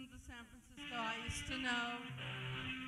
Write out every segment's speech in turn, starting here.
citizens of San Francisco I used to know.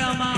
Rama.